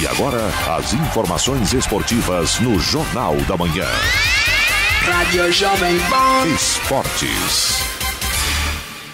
E agora, as informações esportivas no Jornal da Manhã. Rádio Jovem Pan. Esportes.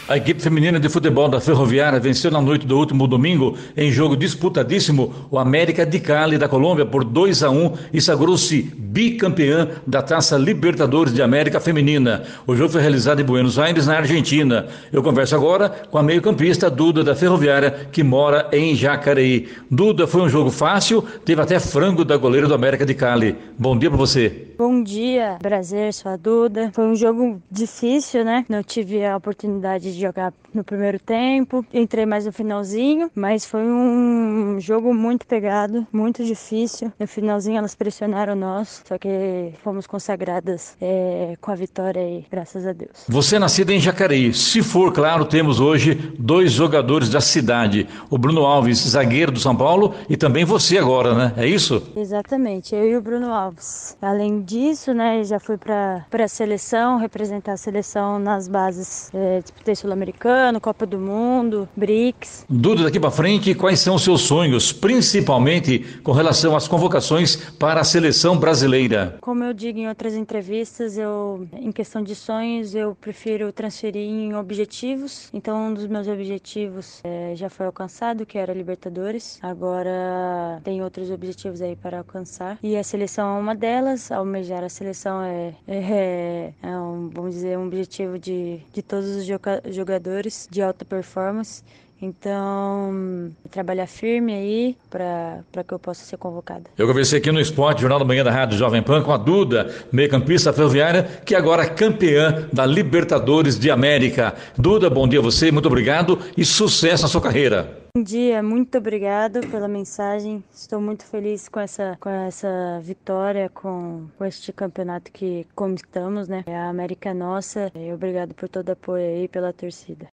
A equipe feminina de futebol da Ferroviária venceu na noite do último domingo, em jogo disputadíssimo, o América de Cali da Colômbia por 2 a 1 e sagrou-se bicampeã da Taça Libertadores de América Feminina. O jogo foi realizado em Buenos Aires, na Argentina. Eu converso agora com a meio-campista Duda da Ferroviária, que mora em Jacareí. Duda, foi um jogo fácil, teve até frango da goleira do América de Cali. Bom dia para você. Bom dia, prazer, sou a Duda. Foi um jogo difícil, né? Não tive a oportunidade de jogar no primeiro tempo, entrei mais no finalzinho, mas foi um jogo muito pegado, muito difícil. No finalzinho elas pressionaram nós, só que fomos consagradas é, com a vitória aí, graças a Deus. Você é nascida em Jacareí. Se for claro, temos hoje dois jogadores da cidade: o Bruno Alves, zagueiro do São Paulo, e também você agora, né? É isso? Exatamente, eu e o Bruno Alves. Além disso, né, já fui para a seleção, representar a seleção nas bases é, disputei sul-americano, Copa do Mundo, BRICS. Duda, daqui para frente, quais são os seus sonhos, principalmente com relação às convocações para a seleção brasileira? Como eu digo em outras entrevistas, eu, em questão de sonhos, eu prefiro transferir em objetivos. Então, um dos meus objetivos é, já foi alcançado, que era Libertadores. Agora tem outros objetivos aí para alcançar. E a seleção é uma delas. Almejar a seleção é, é, é um, vamos dizer, um objetivo de, de todos os jogadores de alta performance. Então, trabalhar firme aí para que eu possa ser convocada. Eu conversei aqui no Esporte, Jornal da Manhã da Rádio Jovem Pan, com a Duda, meio-campista ferroviária, que agora é campeã da Libertadores de América. Duda, bom dia a você, muito obrigado e sucesso na sua carreira. Bom dia, muito obrigado pela mensagem. Estou muito feliz com essa, com essa vitória, com, com este campeonato que conquistamos, né? A América é nossa. Obrigado por todo o apoio aí pela torcida.